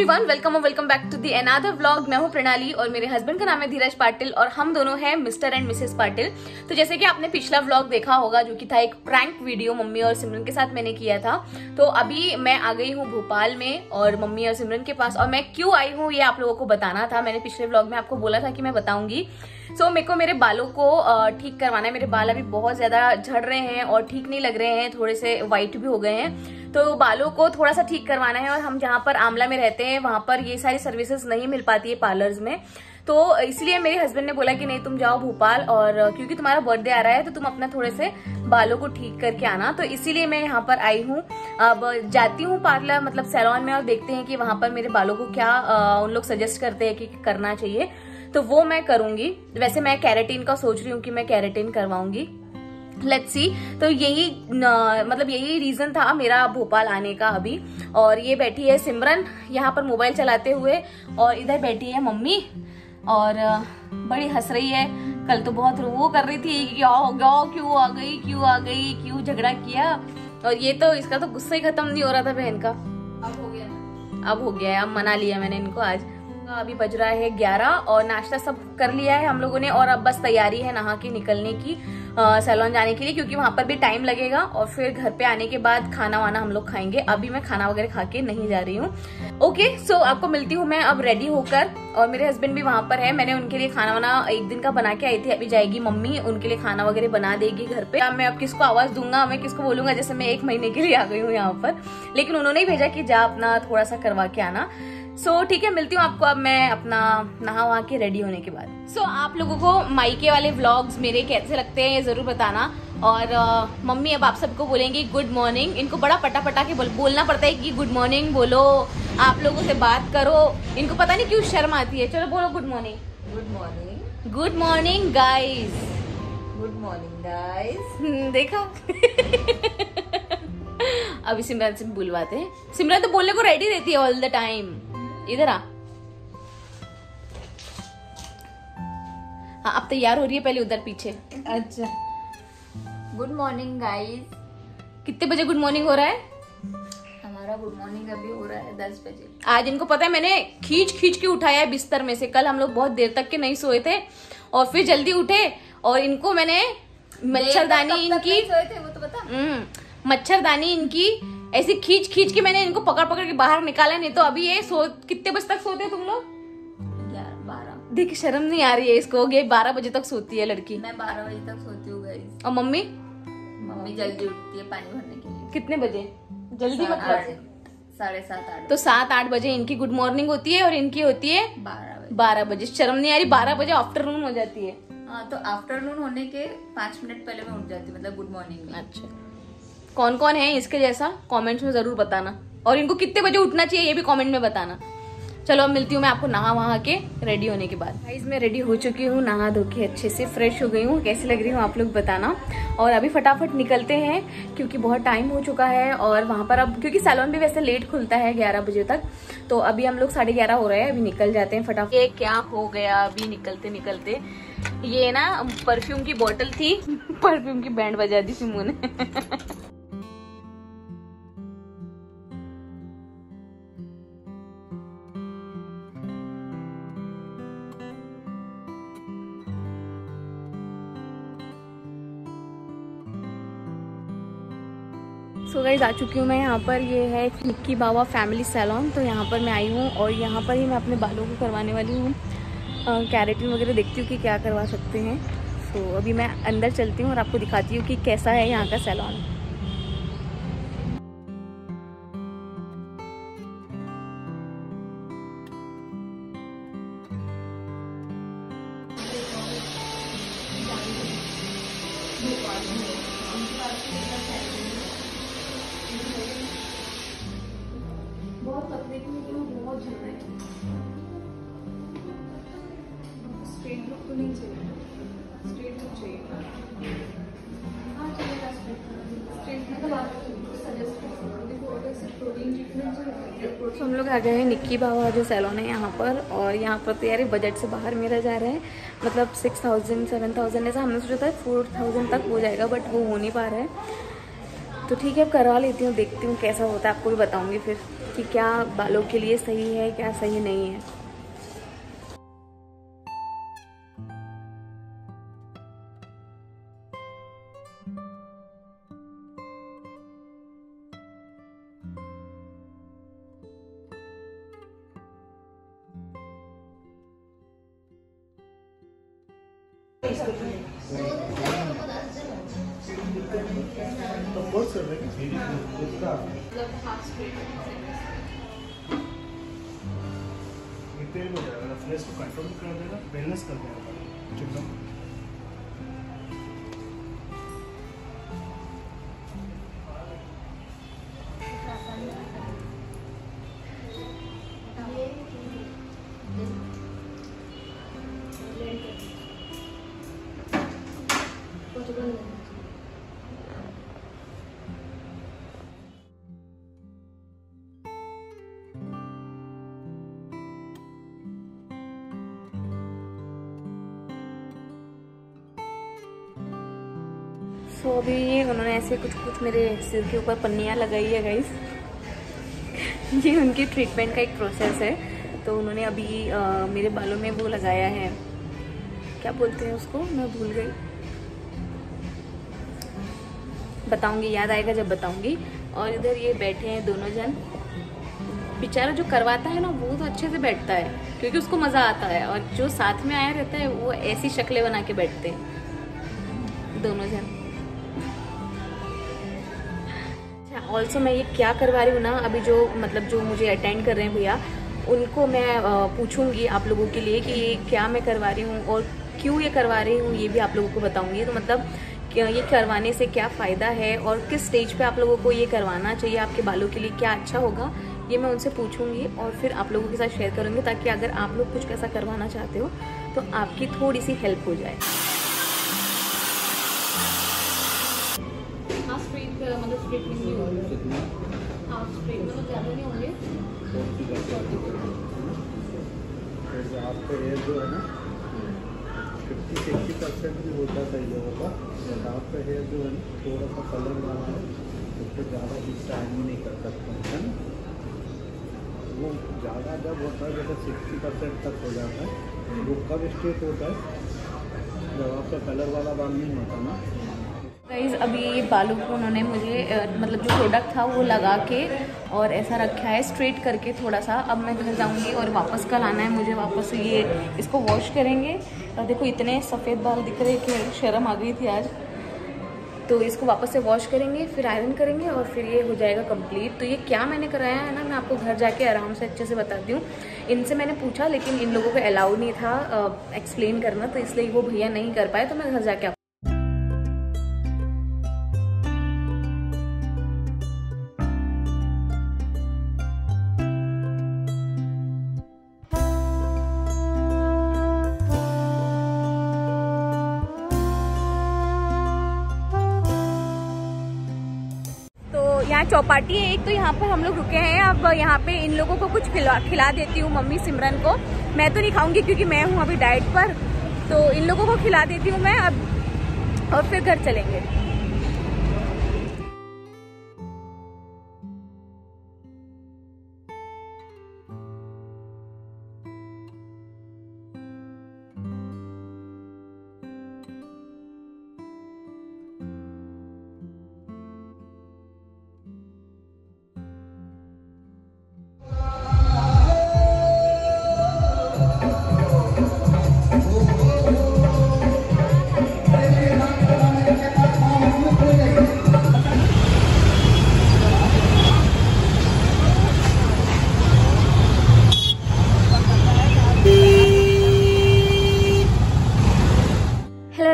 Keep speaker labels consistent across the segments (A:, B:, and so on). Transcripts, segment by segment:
A: Everyone welcome और welcome back to the another vlog मैं हूँ प्रणाली और मेरे हस्बैंड का नाम है धीरज पाटिल और हम दोनों हैं मिस्टर एंड मिसेस पाटिल। तो जैसे कि आपने पिछला व्लॉग देखा होगा, जो कि था एक प्रैंक वीडियो मम्मी और सिमरन के साथ मैंने किया था। तो अभी मैं आ गई हूँ भोपाल में और मम्मी और सिमरन के पास और मैं क्यों आई हूँ ये आप लोगों को बताना था। मैंने पिछले ब्लॉग में आपको बोला था कि मैं बताऊँगी। सो so, मेरे को मेरे बालों को ठीक करवाना है। मेरे बाल अभी बहुत ज़्यादा झड़ रहे हैं और ठीक नहीं लग रहे हैं थोड़े से व्हाइट भी हो गए हैं। तो बालों को थोड़ा सा ठीक करवाना है और हम जहाँ पर आमला में रहते हैं वहाँ पर ये सारी सर्विसेज़ नहीं मिल पाती है पार्लर्स में। तो इसलिए मेरे हस्बैंड ने बोला कि नहीं तुम जाओ भोपाल और क्योंकि तुम्हारा बर्थडे आ रहा है तो तुम अपना थोड़े से बालों को ठीक करके आना। तो इसीलिए मैं यहाँ पर आई हूँ। अब जाती हूँ पार्लर मतलब सैलॉन में और देखते हैं कि वहाँ पर मेरे बालों को क्या उन लोग सजेस्ट करते हैं कि करना चाहिए। तो वो मैं करूँगी। वैसे मैं कैरेटीन का सोच रही हूँ कि मैं कैरेटीन करवाऊँगी। लेट्स सी तो यही न, मतलब यही रीजन था मेरा भोपाल आने का अभी। और ये बैठी है सिमरन यहाँ पर मोबाइल चलाते हुए और इधर बैठी है मम्मी। और बड़ी हंस रही है। कल तो बहुत वो कर रही थी कि हो गया क्यों आ गई क्यों आ गई क्यों झगड़ा किया। और ये तो इसका तो गुस्सा ही खत्म नहीं हो रहा था बहन का। अब हो गया। अब हो गया अब मना लिया मैंने इनको आज। अभी बज रहा है ग्यारह और नाश्ता सब कर लिया है हम लोगों ने और अब बस तैयारी है नहा के निकलने की सैलॉन जाने के लिए क्योंकि वहाँ पर भी टाइम लगेगा और फिर घर पे आने के बाद खाना वाना हम लोग खाएँगे। अभी मैं खाना वगैरह खा के नहीं जा रही हूँ। ओके सो आपको मिलती हूँ मैं अब रेडी होकर और मेरे हस्बैंड भी वहाँ पर है। मैंने उनके लिए खाना वाना एक दिन का बना के आई थी, अभी जाएगी मम्मी, उनके लिए खाना वगैरह बना देगी घर पे। मैं अब किसको आवाज़ दूँगा, मैं किसको बोलूँगा? जैसे मैं एक महीने के लिए आ गई हूँ यहाँ पर। लेकिन उन्होंने भेजा कि जा अपना थोड़ा सा करवा के आना। सो so, ठीक है मिलती हूँ आपको। अब मैं अपना नहा वहा के रेडी होने के बाद। सो so, आप लोगों को माइके वाले व्लॉग्स मेरे कैसे लगते हैं ये ज़रूर बताना। और uh, मम्मी अब आप सबको बोलेंगी गुड मॉर्निंग इनको बड़ा पटा पटा के बोल, बोलना पड़ता है कि गुड मॉर्निंग बोलो। आप लोगों से बात करो। इनको पता नहीं क्यों शर्म आती है। चलो बोलो good morning
B: good morning
A: good morning guys
B: good morning guys
A: देखा? अभी सिमरन से बुलवाते हैं। सिमरन तो बोलने को रेडी रहती है ऑल द टाइम इधर आ हाँ अब तैयार हो रही है पहले उधर पीछे
B: अच्छा गुड मॉर्निंग गाइस
A: कितने बजे गुड मॉर्निंग हो रहा है
B: हमारा गुड मॉर्निंग अभी हो रहा है दस बजे
A: आज इनको पता है मैंने खींच खींच के उठाया है बिस्तर में से कल हम लोग बहुत देर तक के नहीं सोए थे और फिर जल्दी उठे और इनको मैंने मच्छरदानी इनकी
B: सोए थे वो तो बता
A: मच्छरदानी इनकी ऐसी खींच खींच के मैंने इनको पकड़ पकड़ के बाहर निकाला नहीं तो अभी ये सो कितने बजे तक सोते तुम लोग?
B: बारह।
A: देख शर्म नहीं आ रही है इसको ये बारह बजे तक सोती है लड़की।
B: मैं बारह बजे तक सोती हूँ
A: और मम्मी?
B: मम्मी जल्दी उठती है पानी भरने के लिए।
A: कितने बजे? जल्दी मतलब
B: साढ़े सात आठ
A: तो सात आठ बजे इनकी गुड मॉर्निंग होती है और इनकी होती है
B: बारह बजे।
A: बारह बजे। शर्म नहीं आ रही बारह बजे आफ्टरनून हो जाती है।
B: हाँ तो आफ्टरनून होने के पाँच मिनट पहले मैं उठ जाती हूँ मतलब गुड मॉर्निंग में।
A: अच्छा। कौन कौन है इसके जैसा? कमेंट्स में ज़रूर बताना। और इनको कितने बजे उठना चाहिए ये भी कमेंट में बताना। चलो अब मिलती हूँ मैं आपको नहा वहा के रेडी होने के बाद। गाइस मैं रेडी हो चुकी हूँ नहा धो के अच्छे से फ्रेश हो गई हूँ। कैसी लग रही हूँ आप लोग बताना। और अभी फटाफट निकलते हैं क्योंकि बहुत टाइम हो चुका है और वहाँ पर अब क्योंकि सैलून भी वैसे लेट खुलता है ग्यारह बजे तक तो अभी हम लोग साढ़े ग्यारह हो रहे हैं अभी निकल जाते हैं फटाफट। ये क्या हो गया अभी निकलते निकलते? ये ना परफ्यूम की बॉटल थी। परफ्यूम की बैंड बजा दी सिमू ने। गाइज़ आ चुकी हूँ मैं यहाँ पर। ये है निक्की बाबा फैमिली सैलॉन। तो यहाँ पर मैं आई हूँ और यहाँ पर ही मैं अपने बालों को करवाने वाली हूँ। कैरेटिन वगैरह देखती हूँ कि क्या करवा सकते हैं। तो अभी मैं अंदर चलती हूँ और आपको दिखाती हूँ कि कैसा है यहाँ का सैलॉन। बहुत तकलीफ़ में बहुत झल रहा है स्ट्रेट लुक तो नहीं चाहिए। स्ट्रेट लुक चाहिए। हाँ चलेगा स्ट्रेट मतलब आप सजेस्ट तो हम लोग आ गए हैं निक्की बाबा जो सैलून है यहाँ पर, और यहाँ पर तो यार बजट से बाहर मेरा जा रहा है। मतलब सिक्स थाउज़ेंड सेवन थाउज़ेंड ऐसा हमने सोचा था फोर थाउज़ेंड तक हो जाएगा बट वो हो नहीं पा रहा है। तो ठीक है, अब करवा लेती हूँ, देखती हूँ कैसा होता है, आपको भी बताऊँगी फिर। कि क्या बालों के लिए सही है क्या सही नहीं है।
C: तो कोर्स कर देंगे उसका रिपेयर हो जाएगा फ्लेस को कंट्रोल कर देगा बैलेंस कर देगा एकदम
A: सो अभी उन्होंने ऐसे कुछ कुछ मेरे सिर के ऊपर पन्नियाँ लगाई है गाइस ये उनकी ट्रीटमेंट का एक प्रोसेस है. तो उन्होंने अभी आ, मेरे बालों में वो लगाया है. क्या बोलते हैं उसको? मैं भूल गई. बताऊँगी याद आएगा जब बताऊँगी. और इधर ये बैठे हैं दोनों जन. बेचारा जो करवाता है ना वो तो अच्छे से बैठता है क्योंकि उसको मज़ा आता है. और जो साथ में आया रहता है वो ऐसी शक्लें बना के बैठते हैं. दोनों जन. ऑल्सो मैं ये क्या करवा रही हूँ ना, अभी जो मतलब जो मुझे अटेंड कर रहे हैं भैया, उनको मैं पूछूँगी आप लोगों के लिए कि ये क्या मैं करवा रही हूँ और क्यों ये करवा रही हूँ, ये भी आप लोगों को बताऊँगी। तो मतलब ये करवाने से क्या फ़ायदा है और किस स्टेज पे आप लोगों को ये करवाना चाहिए, आपके बालों के लिए क्या अच्छा होगा, ये मैं उनसे पूछूँगी और फिर आप लोगों के साथ शेयर करूँगी ताकि अगर आप लोग कुछ ऐसा करवाना चाहते हो तो आपकी थोड़ी सी हेल्प हो जाए।
C: जो है ना फिफ्टी सिक्सटी परसेंट भी होता सही ये का। बट आपका हेयर जो है ना थोड़ा सा कलर वाला है, उससे ज़्यादा स्टाइल भी नहीं कर सकते है ना? वो ज़्यादा जब होता है, जैसे सिक्सटी परसेंट तक हो जाता है, वो कब स्ट्रेट होता है? जब आपका कलर वाला बाल नहीं होता ना
A: गाइज़ अभी ये बालों को उन्होंने मुझे मतलब जो प्रोडक्ट था वो लगा के और ऐसा रखा है स्ट्रेट करके थोड़ा सा। अब मैं घर जाऊँगी और वापस कल आना है मुझे, वापस ये, इसको वॉश करेंगे। और देखो, इतने सफ़ेद बाल दिख रहे कि शर्म आ गई थी आज। तो इसको वापस से वॉश करेंगे, फिर आयरन करेंगे और फिर ये हो जाएगा कंप्लीट तो ये क्या मैंने कराया है ना, मैं आपको घर जाके आराम से अच्छे से बताती हूँ इनसे मैंने पूछा, लेकिन इन लोगों को अलाउ नहीं था एक्सप्लेन करना तो इसलिए वो भैया नहीं कर पाए तो मैं घर जाके चौपाटी है। एक तो यहाँ पर हम लोग रुके हैं। अब यहाँ पे इन लोगों को कुछ खिला खिला देती हूँ मम्मी सिमरन को। मैं तो नहीं खाऊँगी क्योंकि मैं हूँ अभी डाइट पर। तो इन लोगों को खिला देती हूँ मैं। अब, और फिर घर चलेंगे।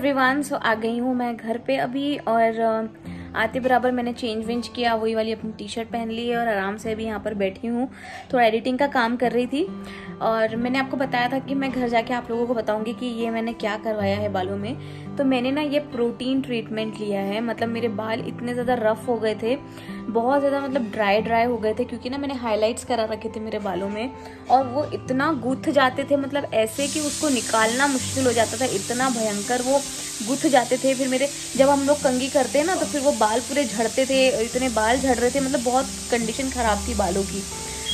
A: एवरीवन सो आ गई हूँ मैं घर पे अभी और आते बराबर मैंने चेंज वेंज किया, वही वाली अपनी टी शर्ट पहन ली है और आराम से अभी यहाँ पर बैठी हूँ। थोड़ा एडिटिंग का काम कर रही थी और मैंने आपको बताया था कि मैं घर जाके आप लोगों को बताऊँगी कि ये मैंने क्या करवाया है बालों में। तो मैंने ना ये प्रोटीन ट्रीटमेंट लिया है। मतलब मेरे बाल इतने ज़्यादा रफ हो गए थे बहुत ज़्यादा मतलब ड्राई ड्राई हो गए थे क्योंकि ना मैंने हाईलाइट्स करा रखे थे मेरे बालों में और वो इतना गुथ जाते थे मतलब ऐसे कि उसको निकालना मुश्किल हो जाता था इतना भयंकर वो गुथ जाते थे। फिर मेरे जब हम लोग कंगी करते हैं ना तो फिर वो बाल पूरे झड़ते थे इतने बाल झड़ रहे थे मतलब बहुत कंडीशन ख़राब थी बालों की।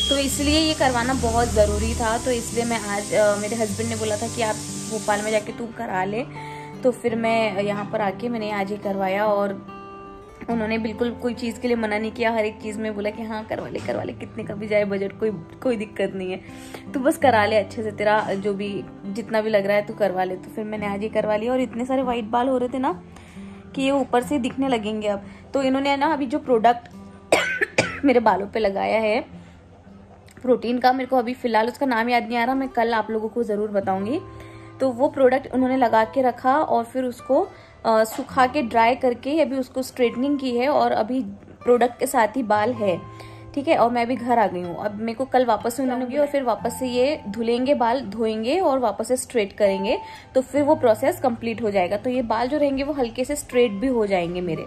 A: तो इसलिए ये करवाना बहुत ज़रूरी था। तो इसलिए मैं आज आ, मेरे हस्बैंड ने बोला था कि आप भोपाल में जाके तू करा ले। तो फिर मैं यहाँ पर आके मैंने आज ही करवाया और उन्होंने बिल्कुल कोई चीज़ के लिए मना नहीं किया। हर एक चीज़ में बोला कि हाँ करवा ले करवा ले, कितने का भी जाए बजट कोई कोई दिक्कत नहीं है। तो बस करा ले अच्छे से तेरा, जो भी, जितना भी लग रहा है तू करवा ले। तो फिर मैंने आज ही करवा लिया और इतने सारे वाइट बाल हो रहे थे ना कि ये ऊपर से दिखने लगेंगे अब। तो इन्होंने ना अभी जो प्रोडक्ट मेरे बालों पर लगाया है प्रोटीन का, मेरे को अभी फ़िलहाल उसका नाम याद नहीं आ रहा। मैं कल आप लोगों को ज़रूर बताऊँगी। तो वो प्रोडक्ट उन्होंने लगा के रखा और फिर उसको आ, सुखा के ड्राई करके अभी उसको स्ट्रेटनिंग की है और अभी प्रोडक्ट के साथ ही बाल है। ठीक है? और मैं अभी घर आ गई हूँ। अब मेरे को कल वापस उन्होंने और फिर वापस से ये धुलेंगे बाल धोएँगे और वापस से स्ट्रेट करेंगे। तो फिर वो प्रोसेस कंप्लीट हो जाएगा। तो ये बाल जो रहेंगे वो हल्के से स्ट्रेट भी हो जाएँगे मेरे।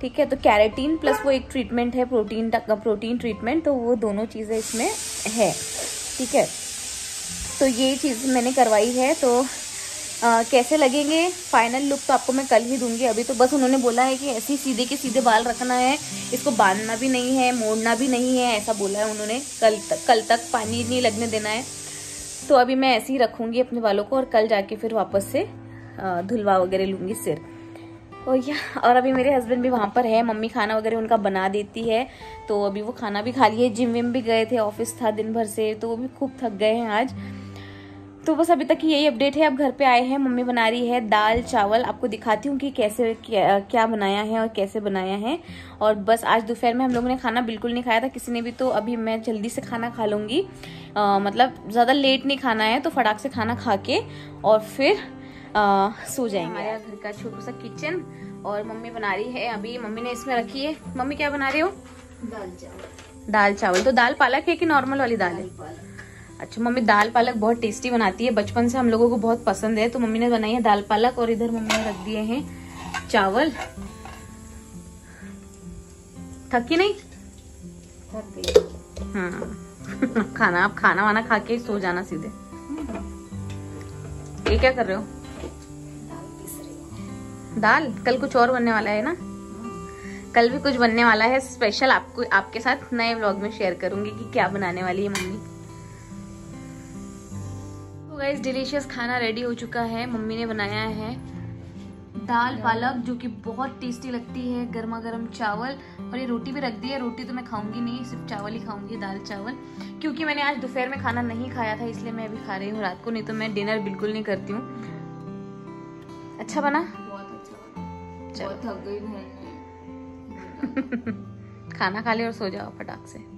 A: ठीक है? तो कैरेटीन प्लस वो एक ट्रीटमेंट है प्रोटीन प्रोटीन ट्रीटमेंट तो वो दोनों चीज़ें इसमें है। ठीक है? तो ये चीज़ मैंने करवाई है तो आ, कैसे लगेंगे? फाइनल लुक तो आपको मैं कल ही दूँगी। अभी तो बस उन्होंने बोला है कि ऐसे सीधे के सीधे बाल रखना है। इसको बांधना भी नहीं है मोड़ना भी नहीं है ऐसा बोला है उन्होंने। कल तक कल तक पानी नहीं लगने देना है। तो अभी मैं ऐसे ही रखूँगी अपने बालों को और कल जाके फिर वापस से धुलवा वगैरह लूँगी सिर। और या और अभी मेरे हस्बैंड भी वहाँ पर है मम्मी खाना वगैरह उनका बना देती है। तो अभी वो खाना भी खा लिए जिम विम भी गए थे ऑफ़िस था दिन भर से तो वो भी खूब थक गए हैं आज। तो बस अभी तक यही अपडेट है। अब घर पे आए हैं। मम्मी बना रही है दाल चावल। आपको दिखाती हूँ कि कैसे क्या, क्या बनाया है और कैसे बनाया है। और बस आज दोपहर में हम लोगों ने खाना बिल्कुल नहीं खाया था। किसी ने भी तो अभी मैं जल्दी से खाना खा लूँगी। मतलब ज़्यादा लेट नहीं खाना है तो फटाक से खाना खा के और फिर आ, सो जाएँगे। हमारे घर का छोटा सा किचन और मम्मी बना रही है। अभी मम्मी ने इसमें रखी है। मम्मी क्या बना रही हो?
B: दाल चावल।
A: दाल चावल। तो दाल पालक है कि नॉर्मल वाली दाल है? अच्छा मम्मी दाल पालक बहुत टेस्टी बनाती है। बचपन से हम लोगों को बहुत पसंद है तो मम्मी ने बनाई है दाल पालक और इधर मम्मी ने रख दिए हैं चावल। थकी नहीं? हाँ। खाना आप खाना वाना खा के सो जाना सीधे। ये क्या कर रहे हो? दाल? कल कुछ और बनने वाला है ना? कल भी कुछ बनने वाला है स्पेशल आपको आपके साथ नए व्लॉग में शेयर करूँगी कि क्या बनाने वाली है मम्मी। गाइस डिलीशियस खाना रेडी हो चुका है मम्मी ने बनाया है। दाल पालक जो कि बहुत टेस्टी लगती है गर्मा गर्म चावल और ये रोटी भी रख दी है रोटी तो मैं खाऊँगी नहीं सिर्फ़ चावल ही खाऊँगी दाल चावल। क्योंकि मैंने आज दोपहर में खाना नहीं खाया था इसलिए मैं अभी खा रही हूँ रात को नहीं तो मैं डिनर बिल्कुल नहीं करती हूँ। अच्छा बना?
B: बहुत थक गई
A: खाना खा ले और सो जाओ फटाक से।